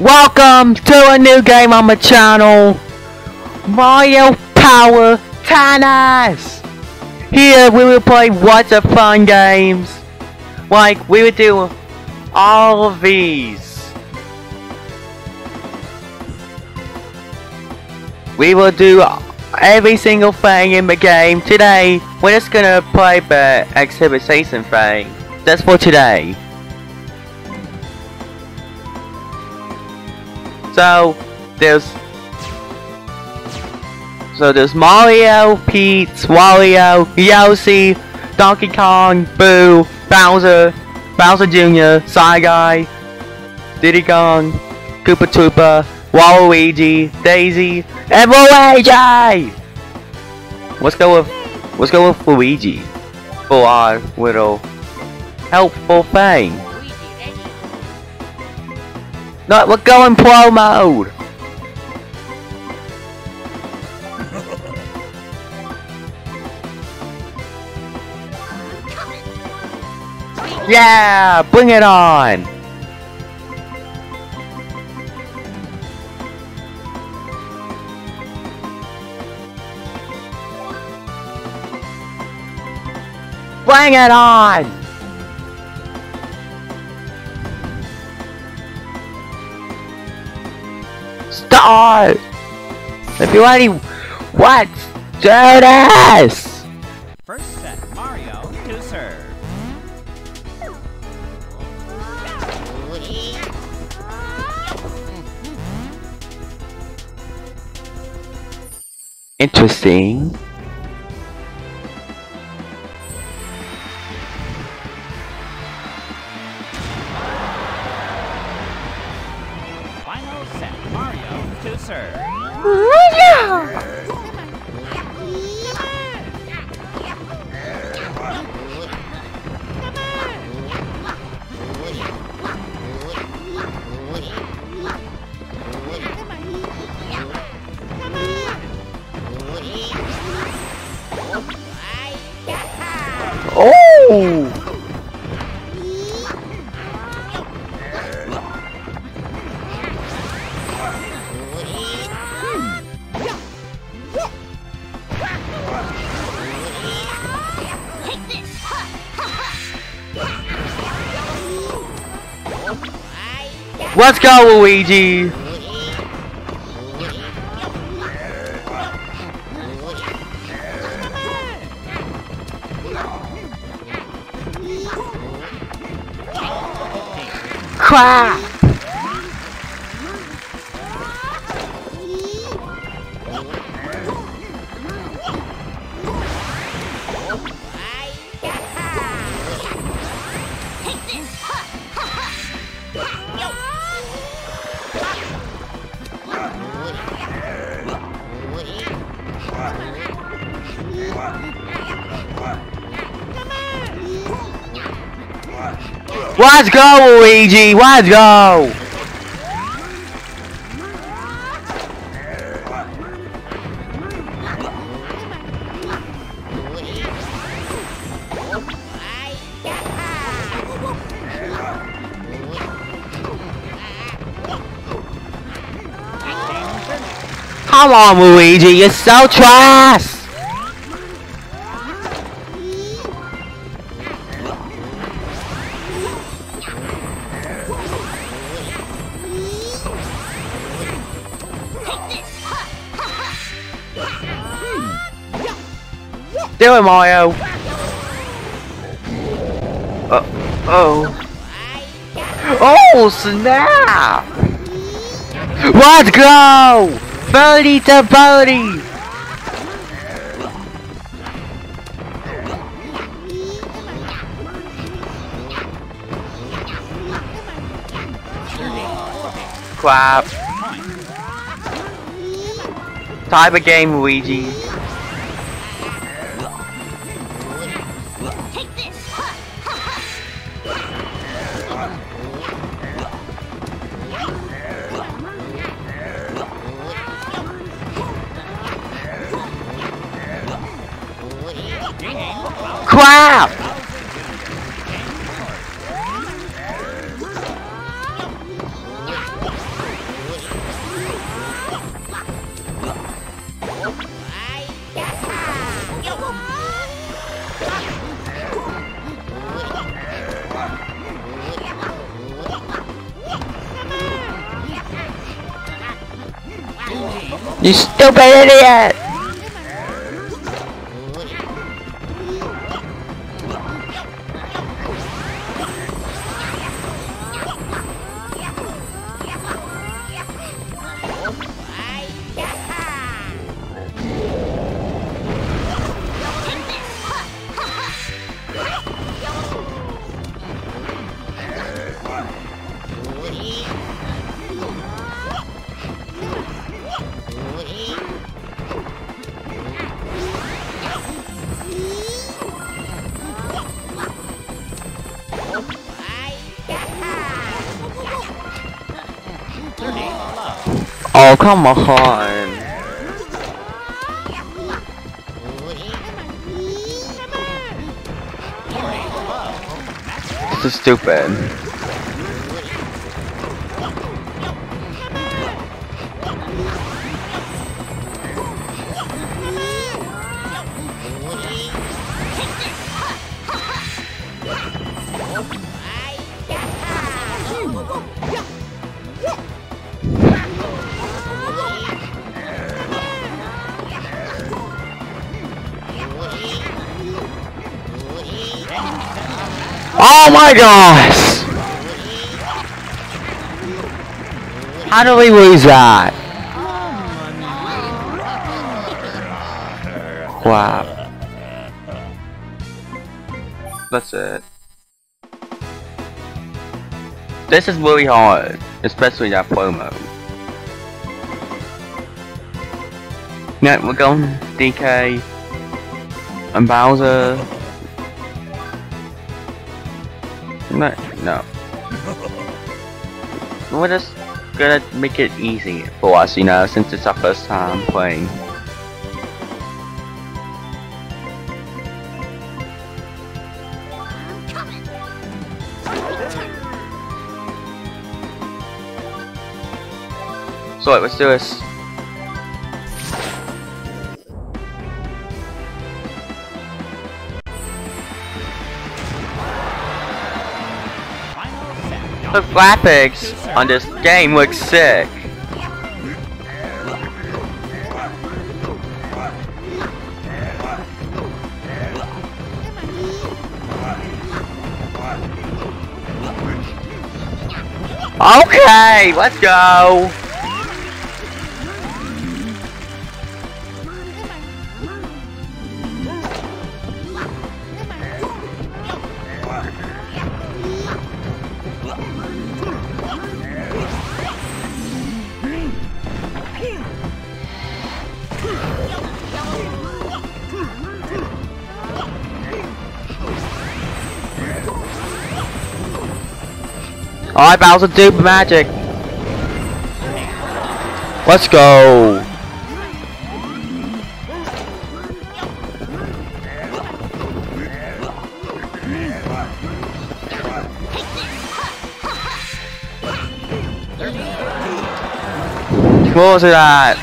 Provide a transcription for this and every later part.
Welcome to a new game on my channel, Mario Power Tennis! Here we will play lots of fun games, like we would do all of these. We will do every single thing in the game. Today, we're just gonna play the exhibit season thing. That's for today. So, there's... So there's Mario, Peach, Wario, Yoshi, Donkey Kong, Boo, Bowser, Bowser Jr., Shy Guy, Diddy Kong, Koopa Troopa, Waluigi, Daisy, and Luigi! Let's go with let's go with Luigi for our little helpful thing. No, we're going pro mode. Yeah, bring it on. Bring it on! Start! If you're ready, what? This! First set, Mario to serve. Interesting. Mario to serve. Oh! Let's go, Luigi! Crap! Let's go, Luigi! Let's go! Come on, Luigi, you're so trash! Do it, Mario! Uh, oh. Oh, snap! Let's go! 30 to 30! Crap. Type of game, Luigi. crap! You stupid idiot! Come on. This is stupid. Oh my gosh! How do we lose that? Wow. That's it. This is really hard, especially that pro mode. Now we're going DK and Bowser. No, no. We're just gonna make it easy for us, you know, since it's our first time playing. So let's do this. The graphics on this game look sick. Okay, let's go. Alright, Bowser, do magic. Let's go. What was that?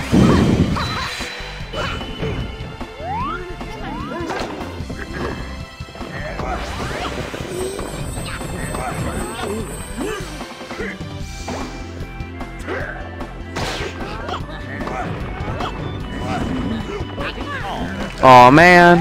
Oh man.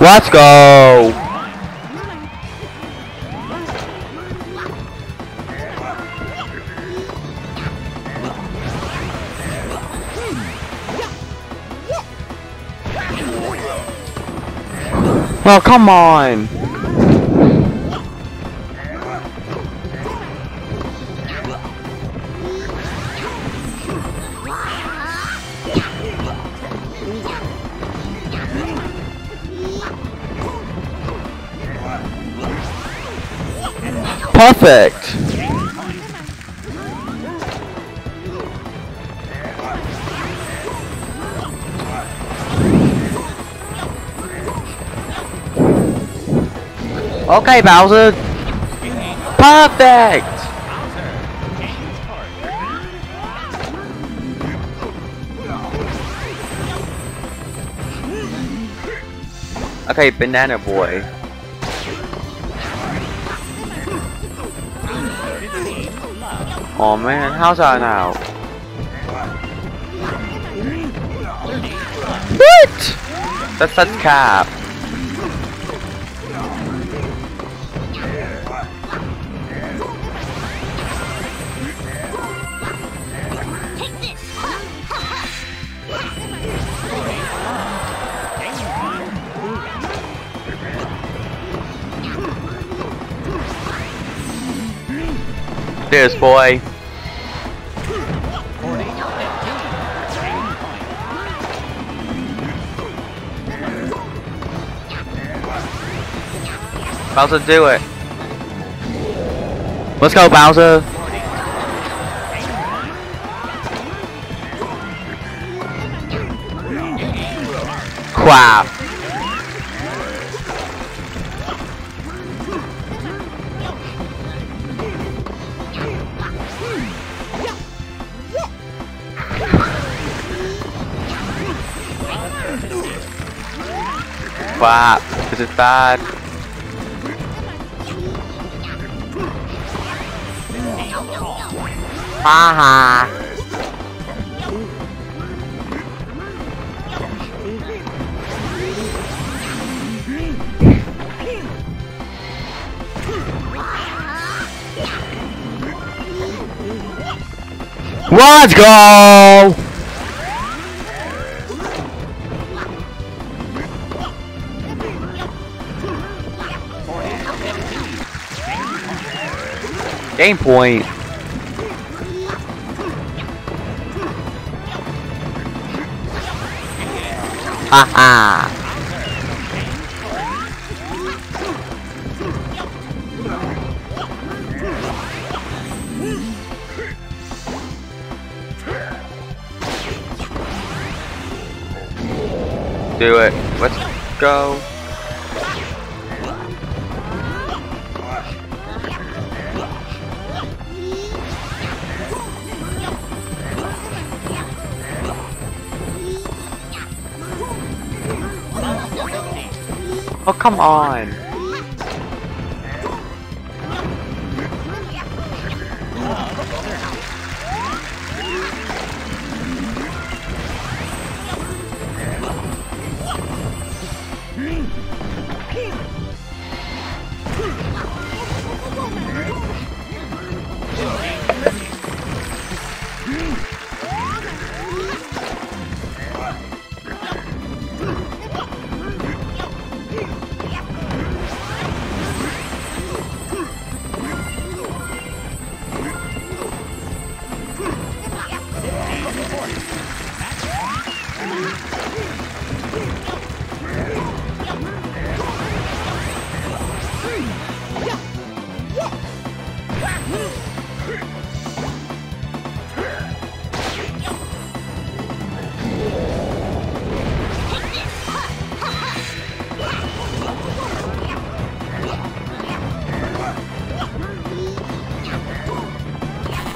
Let's go. Oh, come on. Perfect. Okay, Bowser. Perfect. Okay, Banana Boy. Oh man, how's that now? What? That's that's cap. This boy. 40 15. Bowser, do it. Let's go, Bowser. Crap. Crap. This is bad. Haha. Let's go! Game point. Haha. Do it. Let's go. Oh, come on.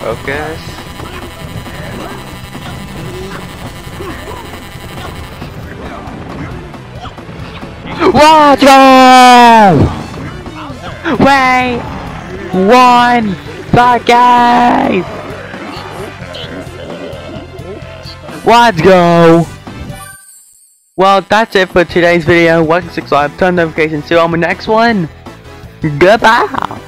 Focus. Let's go! Wait! One! Game! Let's go! Well, that's it for today's video. Like and subscribe, turn notifications, see on the next one. Goodbye!